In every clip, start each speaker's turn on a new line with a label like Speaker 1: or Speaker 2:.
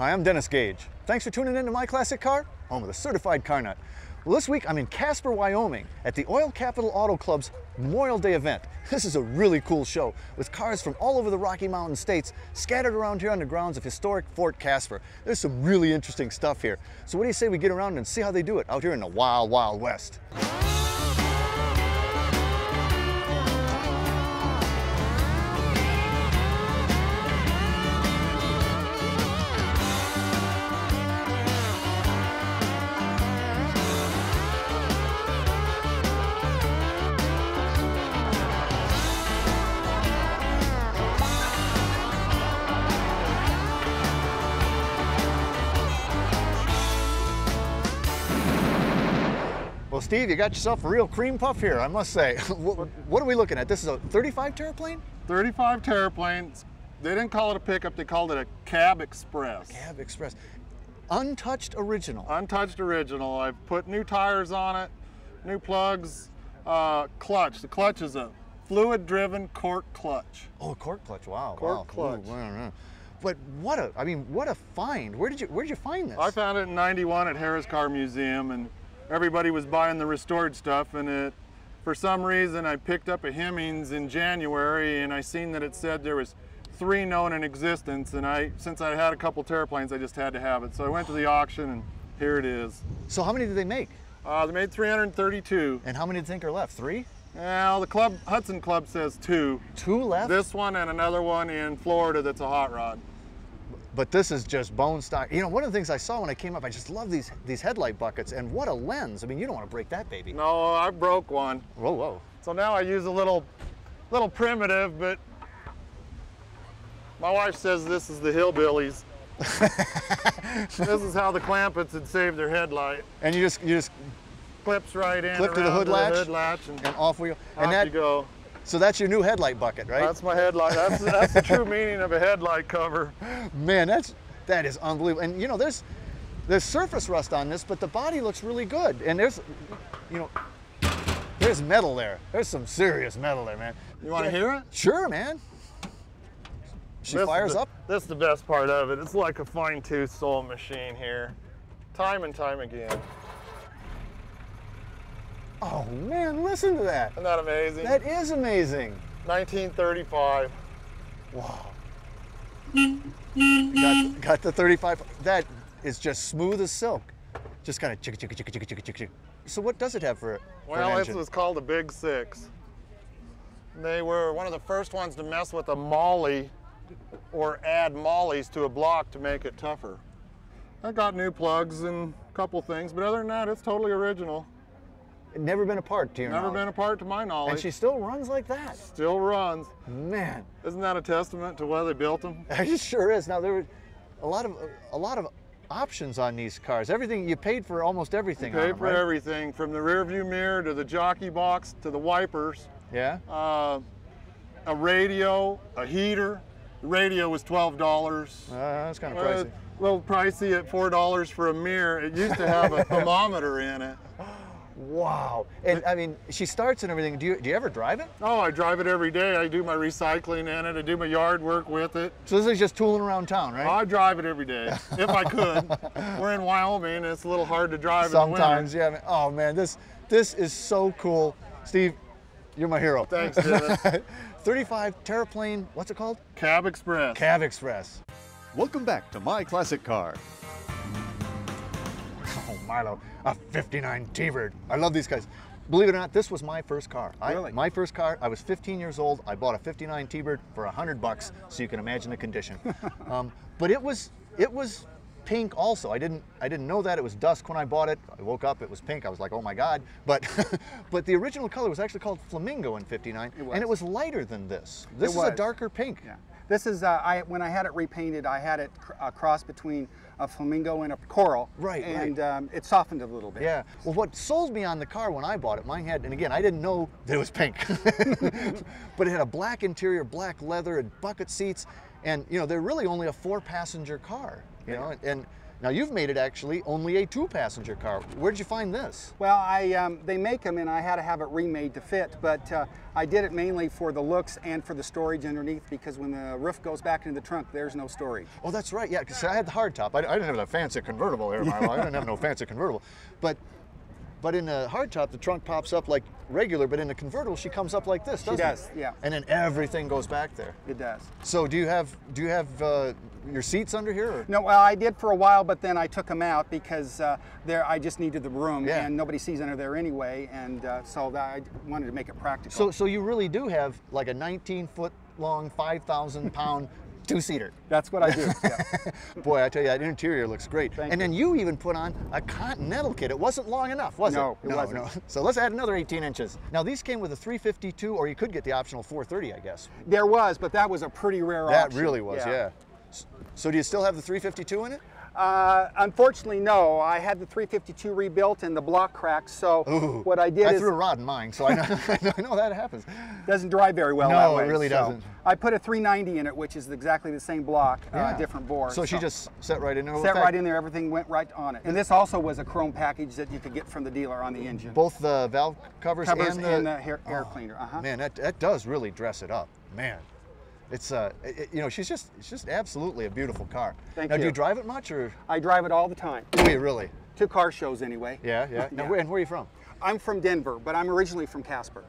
Speaker 1: Hi, I'm Dennis Gage. Thanks for tuning in to My Classic Car, home of the certified car nut. Well, this week I'm in Casper, Wyoming at the Oil Capital Auto Club's Memorial Day event. This is a really cool show with cars from all over the Rocky Mountain states scattered around here on the grounds of historic Fort Caspar. There's some really interesting stuff here. So what do you say we get around and see how they do it out here in the wild, wild west? Steve, you got yourself a real cream puff here, I must say. what, what are we looking at? This is a 35 Terraplane?
Speaker 2: 35 Terraplanes. They didn't call it a pickup, they called it a cab express.
Speaker 1: Cab Express. Untouched original.
Speaker 2: Untouched original. I've put new tires on it, new plugs, uh, clutch. The clutch is a fluid driven cork clutch.
Speaker 1: Oh, a cork clutch. Wow.
Speaker 2: Cork
Speaker 1: wow.
Speaker 2: clutch.
Speaker 1: Ooh, wow, wow. But what a, I mean, what a find. Where did you, where did you find this?
Speaker 2: I found it in 91 at Harrah's Car Museum and everybody was buying the restored stuff and it, for some reason I picked up a Hemmings in January and I seen that it said there was three known in existence and I, since I had a couple Terraplanes, I just had to have it. So I went to the auction and here it is.
Speaker 1: So how many did they make?
Speaker 2: Uh, they made 332.
Speaker 1: And how many do you think are left? Three?
Speaker 2: Well, the club Hudson Club says two.
Speaker 1: Two left?
Speaker 2: This one and another one in Florida that's a hot rod.
Speaker 1: But this is just bone stock. You know, one of the things I saw when I came up, I just love these these headlight buckets, and what a lens. I mean, you don't want to break that baby.
Speaker 2: No, I broke one.
Speaker 1: Whoa, whoa.
Speaker 2: So now I use a little, little primitive, but my wife says this is the hillbillies. this is how the Clampetts had saved their headlight.
Speaker 1: And you just you just
Speaker 2: Clips right in
Speaker 1: Clip to the hood latch?
Speaker 2: hood latch and,
Speaker 1: and off we go. And that
Speaker 2: you go.
Speaker 1: So that's your new headlight bucket, right?
Speaker 2: That's my headlight. That's, that's the true meaning of a headlight cover.
Speaker 1: Man, that's that is unbelievable. And you know, there's there's surface rust on this, but the body looks really good. And there's you know there's metal there. There's some serious metal there, man.
Speaker 2: You want to hear it?
Speaker 1: Sure, man. She
Speaker 2: This
Speaker 1: fires
Speaker 2: the-
Speaker 1: up.
Speaker 2: This is the best part of it. It's like a fine-tooth sewing machine here. Time and time again.
Speaker 1: Oh man, listen to that.
Speaker 2: Isn't that amazing?
Speaker 1: That is amazing.
Speaker 2: 1935.
Speaker 1: Wow. got, got the 35. That is just smooth as silk. Just kind of chicka chicka chicka chicka chicka chicka. So what does it have for, for
Speaker 2: Well, this was called a Big Six. They were one of the first ones to mess with a molly or add mollies to a block to make it tougher. I got new plugs and a couple things, but other than that, it's totally original.
Speaker 1: Never been apart to your
Speaker 2: Never
Speaker 1: knowledge.
Speaker 2: been apart to my knowledge.
Speaker 1: And she still runs like that.
Speaker 2: still runs.
Speaker 1: Man,
Speaker 2: Isn't that a testament to why they built them?
Speaker 1: it sure is. Now there were a lot of a lot of options on these cars. Everything you paid for almost everything. on
Speaker 2: Pay
Speaker 1: them,
Speaker 2: for
Speaker 1: right?
Speaker 2: everything from the rear view mirror to the jockey box to the wipers,
Speaker 1: Yeah.
Speaker 2: uh, a radio, a heater. The radio was twelve dollars.
Speaker 1: Uh, that's kind of
Speaker 2: Uh, a little pricey at four dollars for a mirror. It used to have a thermometer in it.
Speaker 1: Wow. And I mean, she starts and everything. Do you do you ever drive it?
Speaker 2: Oh, I drive it every day. I do my recycling in it. I do my yard work with it.
Speaker 1: So this is just tooling around town, right?
Speaker 2: Oh, I drive it every day if I could. We're in Wyoming. And it's a little hard to drive in the
Speaker 1: Sometimes,
Speaker 2: winter.
Speaker 1: yeah. man. Oh man, this this is so cool, Steve. You're my hero.
Speaker 2: Thanks, Dennis.
Speaker 1: 35 Terraplane. What's it called?
Speaker 2: Cab Express.
Speaker 1: Cab Express. Welcome back to my classic car. Milo, a 59 T-Bird. I love these guys. Believe it or not, this was my first car. I,
Speaker 2: Really?
Speaker 1: My first car. I was 15 years old. I bought a 59 T-Bird for 100 bucks, so you can imagine the condition. um, but it was it was pink also. I didn't I didn't know that it was dusk when I bought it. I woke up, it was pink. I was like, oh my god. But but the original color was actually called Flamingo in 59,
Speaker 3: It
Speaker 1: and it
Speaker 3: was.
Speaker 1: was lighter than this. This
Speaker 3: It
Speaker 1: is a darker pink.
Speaker 3: Yeah. This is, uh, I, when I had it repainted, I had it cr- a cross between a flamingo and a coral.
Speaker 1: Right, right.
Speaker 3: And um, it softened a little bit.
Speaker 1: Yeah. Well, what sold me on the car when I bought it, mine had, and again, I didn't know that it was pink, but it had a black interior, black leather, and bucket seats, and you know they're really only a four-passenger car, you know, and Now you've made it actually only a two-passenger car. Where did you find this?
Speaker 3: Well, I um, they make them, and I had to have it remade to fit. But uh, I did it mainly for the looks and for the storage underneath, because when the roof goes back into the trunk, there's no storage.
Speaker 1: Oh, that's right. Yeah, because I had the hardtop. I, I didn't have that fancy convertible there, Milo. I didn't have no fancy convertible. But but in the hardtop, the trunk pops up like regular, but in the convertible, she comes up like this, doesn't
Speaker 3: does,
Speaker 1: it?
Speaker 3: yeah.
Speaker 1: And then everything goes back there.
Speaker 3: It does.
Speaker 1: So do you have do you have uh, your seats under here? Or?
Speaker 3: No, well, I did for a while, but then I took them out because uh, there I just needed the room,
Speaker 1: Yeah.
Speaker 3: and nobody sees under there anyway, and uh, so that I wanted to make it practical.
Speaker 1: So so you really do have like a 19 foot long, 5,000 pound two seater.
Speaker 3: that's what I do. yeah.
Speaker 1: Boy, I tell you, that interior looks great.
Speaker 3: Thank
Speaker 1: and
Speaker 3: you.
Speaker 1: then you even put on a Continental kit. It wasn't long enough, was
Speaker 3: No,
Speaker 1: it?
Speaker 3: it wasn't.
Speaker 1: So let's add another 18 inches. Now these came with a 352, or you could get the optional 430, I guess.
Speaker 3: There was, but that was a pretty rare
Speaker 1: That
Speaker 3: option.
Speaker 1: That really was, yeah. S- So do you still have the 352 in it?
Speaker 3: Uh, unfortunately, no. I had the 352 rebuilt and the block cracked. So
Speaker 1: Ooh,
Speaker 3: what I did
Speaker 1: I
Speaker 3: is
Speaker 1: threw a rod in mine, so I know, I know that happens.
Speaker 3: doesn't drive very well
Speaker 1: No,
Speaker 3: that
Speaker 1: it
Speaker 3: way.
Speaker 1: really
Speaker 3: so
Speaker 1: doesn't.
Speaker 3: I put a 390 in it, which is exactly the same block,
Speaker 1: Yeah.
Speaker 3: uh, different bore.
Speaker 1: So she just set right in there.
Speaker 3: set right in there. Everything went right on it. And this also was a chrome package that you could get from the dealer on the engine.
Speaker 1: Both the valve covers,
Speaker 3: Covers
Speaker 1: and
Speaker 3: and
Speaker 1: the,
Speaker 3: the hair- air
Speaker 1: Oh,
Speaker 3: cleaner, uh-huh.
Speaker 1: Man, that, that does really dress it up. Man, it's uh, it- you know, she's just it's just absolutely a beautiful car.
Speaker 3: Thank
Speaker 1: now, do
Speaker 3: you.
Speaker 1: you drive it much, or
Speaker 3: I drive it all the time.
Speaker 1: do you really?
Speaker 3: To car shows anyway.
Speaker 1: Yeah, yeah. Now,
Speaker 3: Yeah.
Speaker 1: where, and where are you from?
Speaker 3: I'm from Denver, but I'm originally from Casper.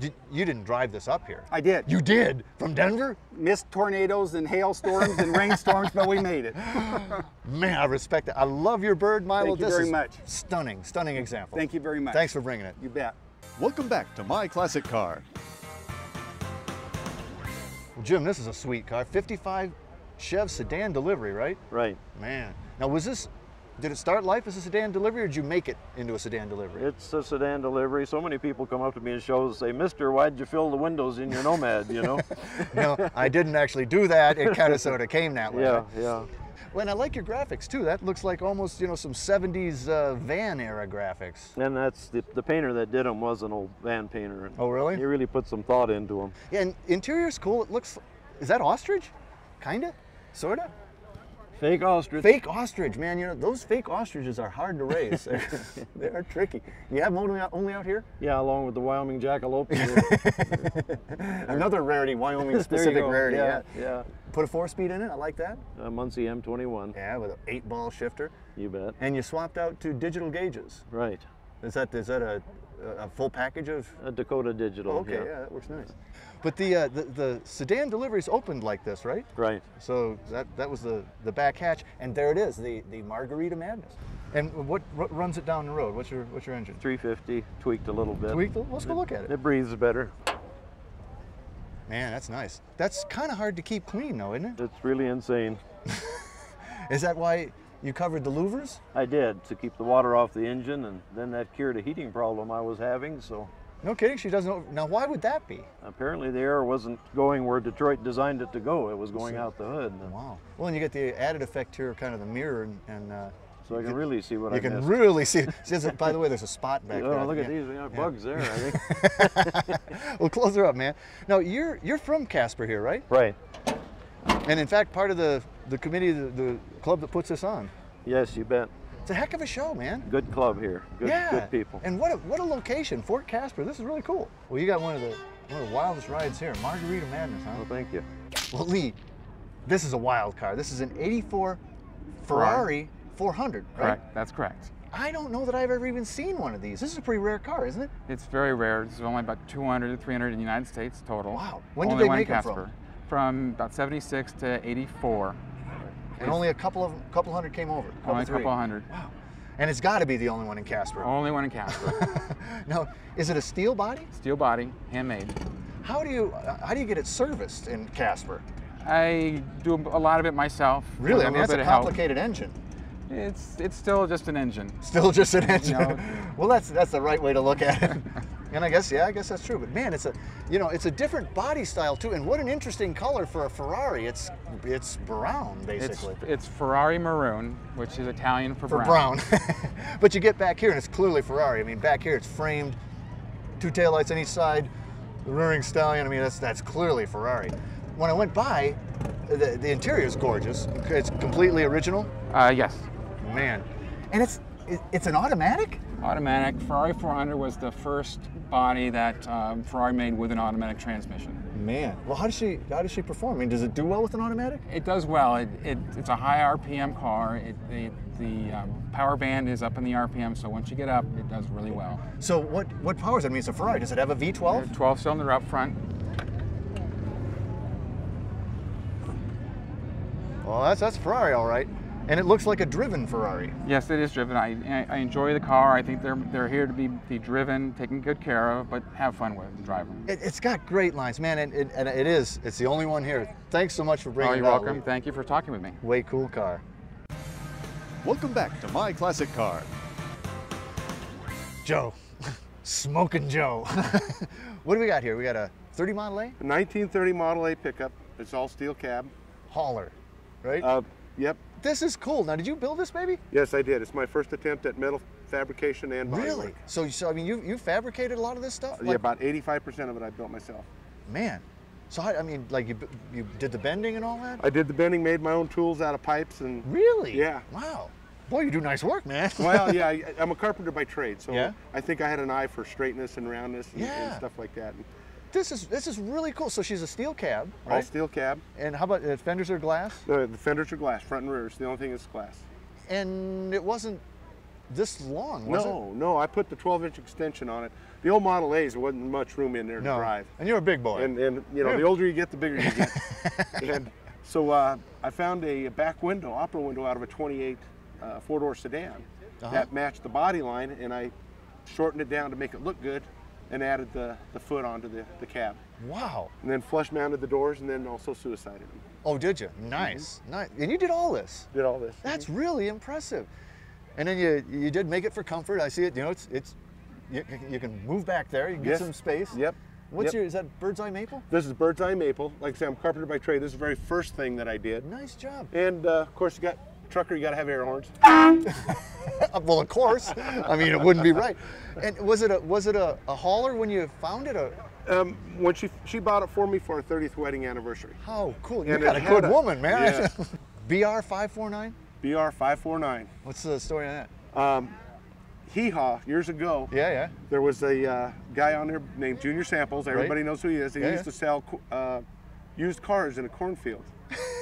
Speaker 1: Did, you didn't drive this up here.
Speaker 3: I did.
Speaker 1: You did from Denver?
Speaker 3: missed tornadoes and hailstorms and rainstorms, but we made it.
Speaker 1: Man, I respect it. I love your bird, Milo.
Speaker 3: Thank you
Speaker 1: this
Speaker 3: very
Speaker 1: is
Speaker 3: much.
Speaker 1: Stunning, stunning example.
Speaker 3: Thank you very much.
Speaker 1: Thanks for bringing it.
Speaker 3: You bet.
Speaker 1: Welcome back to My Classic Car. Well, Jim, this is a sweet car. 55 Chev sedan delivery, right?
Speaker 4: Right.
Speaker 1: Man. Now, was this, did it start life as a sedan delivery or did you make it into a sedan delivery?
Speaker 4: It's a sedan delivery. So many people come up to me in shows and say, Mister, why'd you fill the windows in your Nomad, you know?
Speaker 1: no, I didn't actually do that. It kind of sort of came that way.
Speaker 4: yeah, yeah.
Speaker 1: Well, and I like your graphics too. That looks like almost, you know, some 70s uh, van era graphics.
Speaker 4: And that's the, the painter that did them was an old van painter.
Speaker 1: Oh, really?
Speaker 4: He really put some thought into them.
Speaker 1: Yeah, and interior's cool. It looks, is that ostrich? Kinda? Sorta?
Speaker 4: Fake ostrich.
Speaker 1: Fake ostrich, man. You know, those fake ostriches are hard to raise. They're, tricky. You have them only out, only out here?
Speaker 4: Yeah, along with the Wyoming jackalope.
Speaker 1: Another rarity, Wyoming specific rarity.
Speaker 4: Yeah,
Speaker 1: Yeah.
Speaker 4: yeah.
Speaker 1: Put a four speed in it. I like that.
Speaker 4: A Muncie M21.
Speaker 1: Yeah, with an eight ball shifter.
Speaker 4: You bet.
Speaker 1: And you swapped out to digital gauges.
Speaker 4: Right.
Speaker 1: Is that is that a, a full package of?
Speaker 4: A Dakota Digital.
Speaker 1: Oh, okay, yeah. that works nice. But the, uh, the the sedan deliveries opened like this, right?
Speaker 4: Right.
Speaker 1: So that that was the the back hatch, and there it is, the the Margarita Madness. And what, what runs it down the road? What's your what's your engine?
Speaker 4: 350, tweaked a little bit.
Speaker 1: Tweaked? Let's go look at it.
Speaker 4: It breathes better.
Speaker 1: Man, that's nice. That's kind of hard to keep clean, though, isn't it?
Speaker 4: It's really insane.
Speaker 1: Is that why you covered the louvers?
Speaker 4: I did to keep the water off the engine, and then that cured a heating problem I was having. So
Speaker 1: No kidding. She doesn't. know- Now, why would that be?
Speaker 4: apparently the air wasn't going where Detroit designed it to go. It was going out the hood.
Speaker 1: Wow. Well, and you get the added effect here, kind of the mirror, and, and uh,
Speaker 4: So I can really see what
Speaker 1: you
Speaker 4: I
Speaker 1: can
Speaker 4: missed.
Speaker 1: really see. see, By the way, there's a spot back
Speaker 4: oh,
Speaker 1: there.
Speaker 4: look at
Speaker 1: Yeah.
Speaker 4: these we got bugs there. I think.
Speaker 1: well, close her up, man. Now, you're you're from Casper here, right?
Speaker 4: right.
Speaker 1: And in fact, part of the the committee, the, the club that puts this on.
Speaker 4: Yes, you bet.
Speaker 1: It's a heck of a show, man.
Speaker 4: Good club here. Good,
Speaker 1: yeah.
Speaker 4: good people.
Speaker 1: And what a, what a location, Fort Caspar. This is really cool. Well, you got one of the one of the wildest rides here, Margarita Madness, huh?
Speaker 4: Well, thank you.
Speaker 1: Well, Lee, this is a wild car. This is an '84 Ferrari 400, right?
Speaker 5: Correct. That's correct.
Speaker 1: I don't know that I've ever even seen one of these. This is a pretty rare car, isn't it?
Speaker 5: It's very rare. There's only about 200 to 300 in the United States total.
Speaker 1: Wow. When did
Speaker 5: only
Speaker 1: they make
Speaker 5: Casper. From about 76 to 84.
Speaker 1: And only a couple of couple hundred came over. Couple
Speaker 5: only a
Speaker 1: three.
Speaker 5: couple hundred.
Speaker 1: Wow. And it's got to be the only one in Casper.
Speaker 5: Only one in Casper.
Speaker 1: now, is it a steel body?
Speaker 5: Steel body, handmade.
Speaker 1: How do you uh, how do you get it serviced in Casper?
Speaker 5: I do a lot of it myself.
Speaker 1: Really, I mean that's a
Speaker 5: of help.
Speaker 1: complicated engine.
Speaker 5: It's it's still just an engine.
Speaker 1: Still just an engine.
Speaker 5: know.
Speaker 1: well, that's that's the right way to look at it. and I guess yeah, I guess that's true. But man, it's a you know it's a different body style too. And what an interesting color for a Ferrari. It's it's brown
Speaker 5: It's
Speaker 1: basically.
Speaker 5: it's Ferrari maroon, which is Italian for,
Speaker 1: for brown. but you get back here and it's clearly Ferrari. I mean, back here it's framed, two taillights on each side, the rearing stallion. I mean, that's that's clearly Ferrari. When I went by, the, the interior is gorgeous. It's completely original.
Speaker 5: Uh, yes.
Speaker 1: Man. And it's it's an automatic?
Speaker 5: Automatic. Ferrari 400 was the first body that um, Ferrari made with an automatic transmission.
Speaker 1: Man. Well, how does she how does she perform? I mean, does it do well with an automatic?
Speaker 5: It does well. It, it, it's a high RPM car. It, the the um, power band is up in the RPM, so once you get up, it does really well.
Speaker 1: So what what powers it? I mean, it's a Ferrari. Does it have a V12?
Speaker 5: 12 cylinder up front.
Speaker 1: Well, that's that's Ferrari, all right. And it looks like a driven Ferrari.
Speaker 5: Yes, it is driven. I, I- I enjoy the car. I think they're they're here to be, be driven, taken good care of, but have fun with and drive them.
Speaker 1: It, it's got great lines, man, and it, and it is. It's the only one here. Thanks so much for bringing
Speaker 5: Oh, you're
Speaker 1: out,
Speaker 5: welcome.
Speaker 1: Lee.
Speaker 5: Thank you for talking with me.
Speaker 1: Way cool car. Welcome back to My Classic Car. Joe, smoking Joe. what do we got here? We got a 30 Model A
Speaker 6: 1930 Model A pickup. It's all steel cab.
Speaker 1: hauler, right?
Speaker 6: Uh, yep.
Speaker 1: This is cool. Now, did you build this baby?
Speaker 6: Yes, I did. It's my first attempt at metal fabrication and body
Speaker 1: Really?
Speaker 6: work.
Speaker 1: So, so I mean, you you fabricated a lot of this stuff?
Speaker 6: yeah,
Speaker 1: Like,
Speaker 6: about 85% of it I built myself.
Speaker 1: Man, so how, I mean, like you you did the bending and all that?
Speaker 6: I did the bending, made my own tools out of pipes, and
Speaker 1: Really?
Speaker 6: Yeah.
Speaker 1: Wow. Boy, you do nice work, man.
Speaker 6: well, yeah, I, I'm a carpenter by trade, so
Speaker 1: Yeah?
Speaker 6: I think I had an eye for straightness and roundness and, and stuff like that.
Speaker 1: This is this is really cool. So she's a steel cab,
Speaker 6: All
Speaker 1: right?
Speaker 6: steel cab.
Speaker 1: And how about uh, fenders are glass?
Speaker 6: The, the fenders are glass, front and rear. It's the only thing that's glass.
Speaker 1: And it wasn't this long, was
Speaker 6: no, no, I put the 12-inch extension on it. The old Model A's, there wasn't much room in there
Speaker 1: it?
Speaker 6: to
Speaker 1: No.
Speaker 6: drive.
Speaker 1: And you're a big boy.
Speaker 6: And, and you know, the older you get, the bigger you get. and so uh, I found a back window, opera window, out of a 28 uh, four-door sedan
Speaker 1: Uh-huh.
Speaker 6: that matched the body line, and I shortened it down to make it look good, and added the, the foot onto the, the cab,
Speaker 1: wow.
Speaker 6: and then flush mounted the doors, and then also suicided them.
Speaker 1: Oh, did you? Nice. Nice. And you did all this.
Speaker 6: Did all this.
Speaker 1: That's really impressive. And then you you did make it for comfort. I see it. You know, it's it's you, you can move back there. You can get
Speaker 6: Yes.
Speaker 1: some space.
Speaker 6: Yep.
Speaker 1: What's
Speaker 6: Yep.
Speaker 1: your is that bird's eye maple?
Speaker 6: This is bird's eye maple. Like I say, I'm carpenter by trade. This is the very first thing that I did.
Speaker 1: Nice job.
Speaker 6: And uh, of course, you got trucker, you got to have air horns.
Speaker 1: Well, of course. I mean, it wouldn't be right. And was it a was it a, a hauler when you found it? A
Speaker 6: Um, when she she bought it for me for our 30th wedding anniversary.
Speaker 1: how cool! You got a good
Speaker 6: a-
Speaker 1: woman, man.
Speaker 6: Yeah.
Speaker 1: BR five four nine.
Speaker 6: BR 549.
Speaker 1: What's the story on that?
Speaker 6: Um, Hee Haw, years ago,
Speaker 1: Yeah, yeah.
Speaker 6: there was a uh, guy on there named Junior Samples. Everybody knows who he is. He
Speaker 1: Yeah,
Speaker 6: used
Speaker 1: yeah.
Speaker 6: to sell uh, used cars in a cornfield.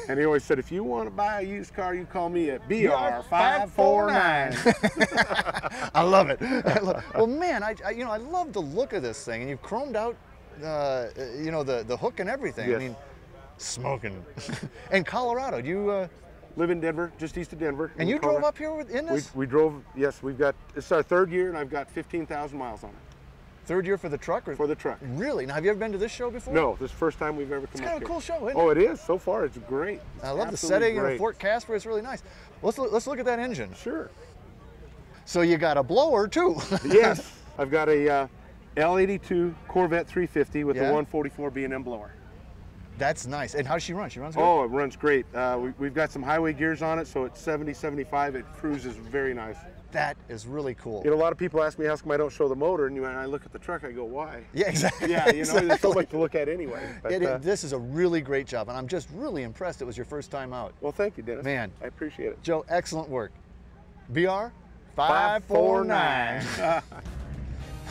Speaker 6: and he always said, if you want to buy a used car, you call me at BR 549.
Speaker 1: I love it. I love- well, man, I, I you know I love the look of this thing, and you've chromed out, uh, you know, the the hook and everything. I mean, smoking. and Colorado, do you uh,
Speaker 6: Live in Denver, just east of Denver.
Speaker 1: and you drove up here with, in
Speaker 6: We,
Speaker 1: this
Speaker 6: we drove, yes, we've got, it's our third year and I've got 15,000 miles on it
Speaker 1: third year for the truck or
Speaker 6: for the truck.
Speaker 1: really? Now, have you ever been to this show before?
Speaker 6: No, this is the first time we've ever come
Speaker 1: It's kind of a cool show, isn't
Speaker 6: Oh,
Speaker 1: it?
Speaker 6: it is. So far, it's great. It's
Speaker 1: I love the setting and
Speaker 6: great.
Speaker 1: Fort Caspar. It's really nice. Let's look, let's look at that engine.
Speaker 6: Sure.
Speaker 1: So you got a blower too.
Speaker 6: yes, I've got a uh, L82 Corvette 350 with
Speaker 1: Yeah?
Speaker 6: a 144 B&M blower.
Speaker 1: That's nice. And how does she run? She runs good.
Speaker 6: Oh, it runs great. Uh, we, we've got some highway gears on it, so it's 70, 75, it cruises very nice.
Speaker 1: That is really cool.
Speaker 6: You know, a lot of people ask me how come I don't show the motor, and you and I look at the truck, I go, why?
Speaker 1: yeah, exactly.
Speaker 6: Yeah, you know, there's so
Speaker 1: Exactly.
Speaker 6: much to look at anyway. But,
Speaker 1: It-
Speaker 6: uh,
Speaker 1: this is a really great job, and I'm just really impressed. It was your first time out.
Speaker 6: well, thank you, Dennis.
Speaker 1: Man.
Speaker 6: I appreciate it.
Speaker 1: Joe, excellent work. BR 549.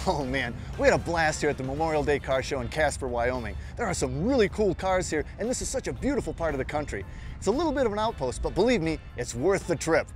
Speaker 1: Oh man, we had a blast here at the Memorial Day Car Show in Casper, Wyoming. There are some really cool cars here, and this is such a beautiful part of the country. It's a little bit of an outpost, but believe me, it's worth the trip.